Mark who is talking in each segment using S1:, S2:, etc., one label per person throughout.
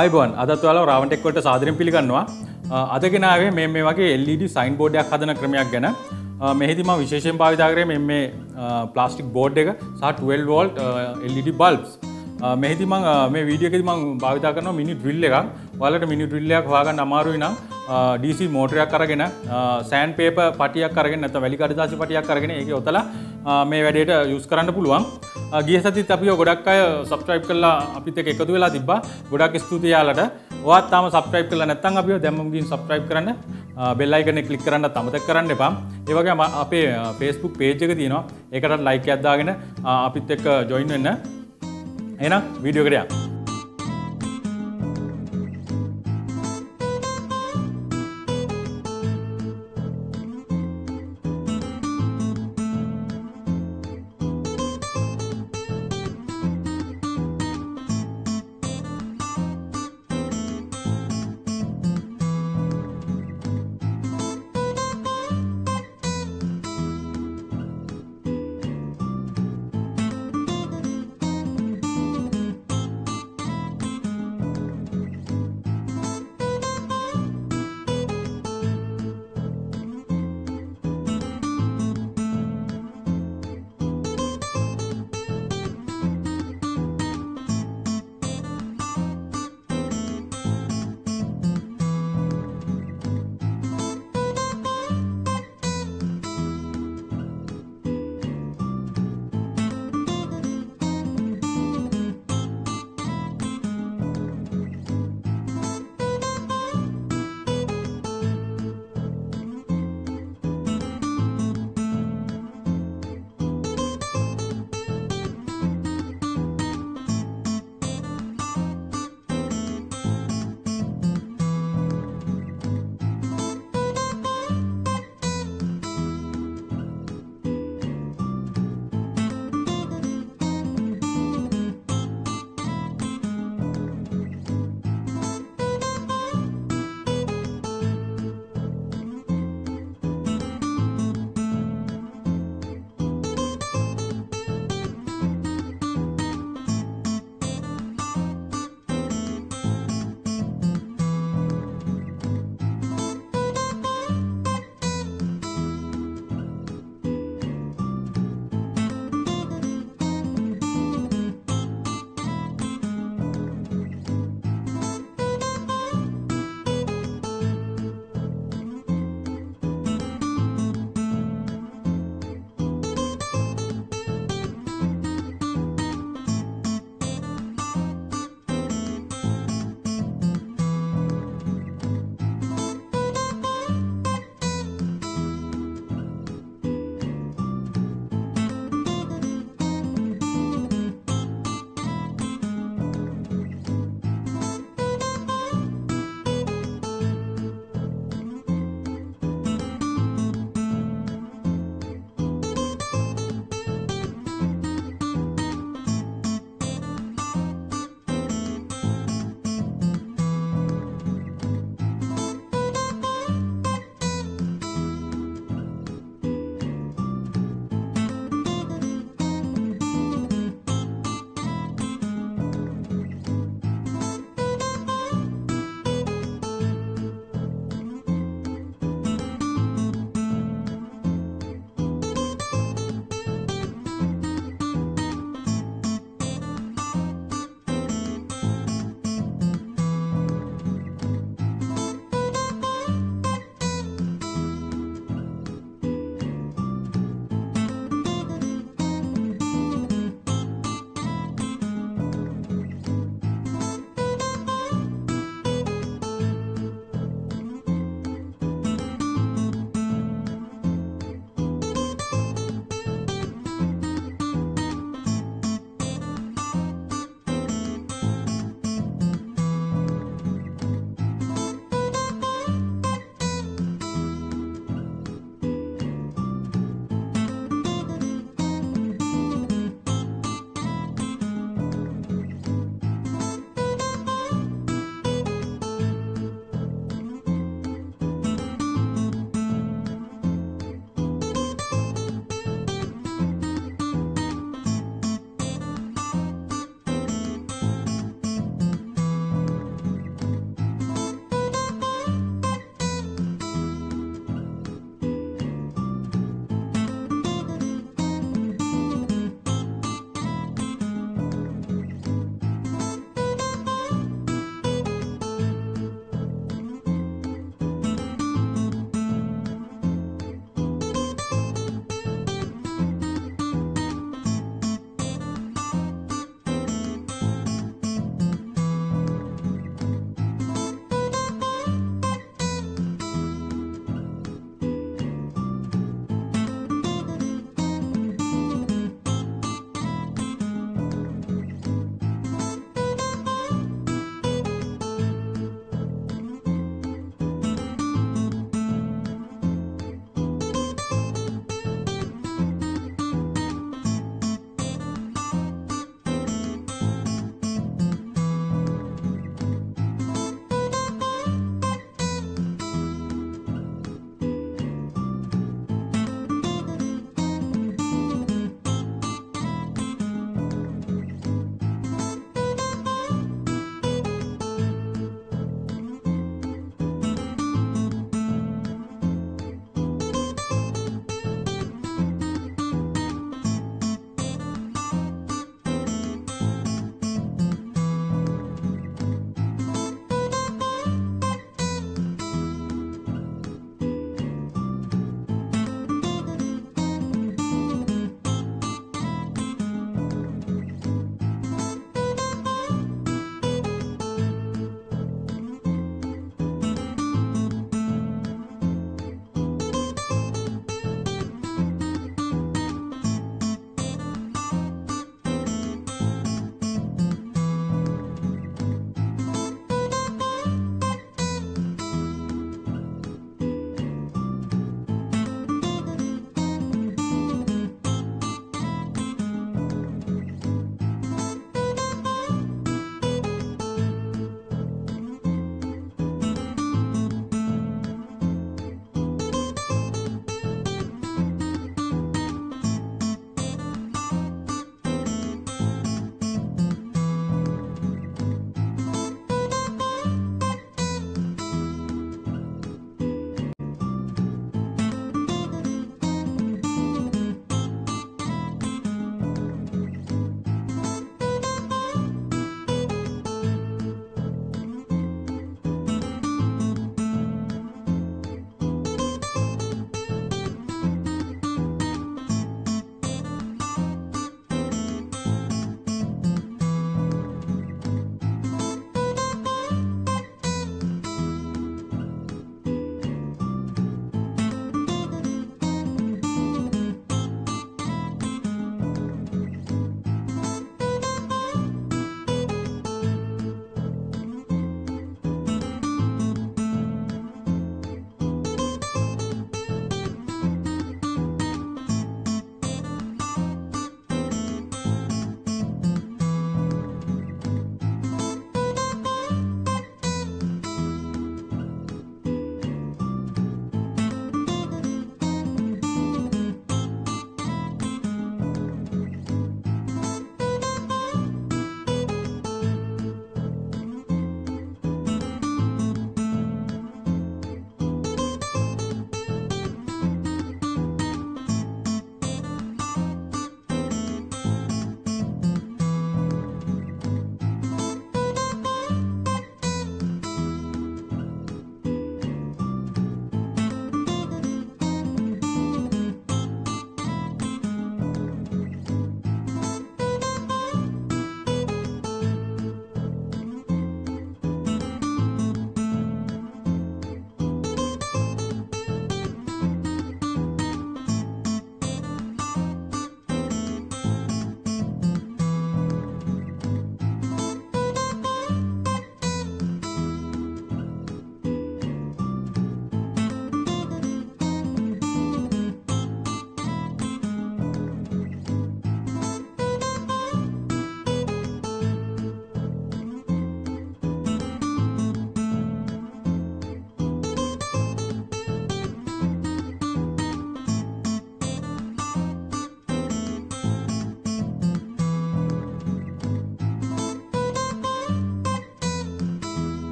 S1: අයිබන් අදත් ඔයාලා රාවන්ටෙක්වට සාදරෙන් පිළිගන්නවා. අදගෙනාවේ මේ මේ වගේ එල්ඩ සයින් බෝඩයක් හදන ක්‍රමයක් ගැන. මෙහිදිම විශේෂෙන් භාවිතාකරය මෙ මේ ප්ලාස්ටික් බෝඩ් එක සහ 12 වෝල්ට් එල්ඩ බල්බ්ස් මෙහිති මං මේ වීඩියකෙති මං භාවිතා කරන මිනි ඩ්‍රිල්ල එකක්. වලට මිනි ඩ්‍රිල්ලයක් හවාගන්න අමාරුයි නම් DC මෝටරයක් කරගෙන සෑන් පේප පටියක් කරගෙන නැත වැලිකඩදාසි පටියක් කරගෙන එක ඔතල මේ වැඩට යුස් කරන්න පුළුවන්. ගිය සති අපිෝ ගොඩක් අය සබස්ක්‍රයිබ් කරලා අපිත එකතු වෙලා තිබ ගොඩක් ස්තුතියාලට වත් තම සබස්ක්‍රයිබ් කල නැත්තන් අපිෝ දැමගින් සබස්ක්‍රයිබ් කරන්න. බෙල්ලයිකන කලික් කරන්න තමතක් කරන්න එපා. ඒවගේ අපේ ෆේස්බුක් පේජ්ක තියෙනවා. ඒකටත් ලයික අද්දාගෙන අපිත් එක්ක ජොයින් වෙන්න. එනම් වීඩියෝ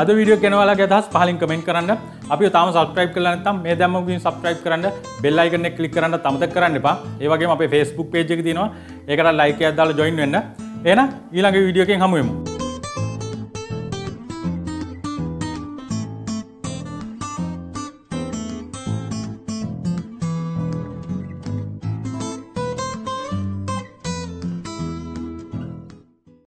S1: අද වීඩියෝ කෙනවලා ගැදස් පහලින් කමෙන්ට් කරන්න. අපි තාම සබස්ක්‍රයිබ් කරලා නැත්නම් මේ දැම්මකින් සබස්ක්‍රයිබ් කරන්න බෙල් අයිකන් එක ක්ලික් කරන්න අමතක කරන්න එපා. ඒ වගේම අපේ Facebook page එක තියෙනවා. ඒකට ලයික් එකක් දාලා join වෙන්න. එහෙනම් ඊළඟ වීඩියෝ එකෙන් හමු වෙමු.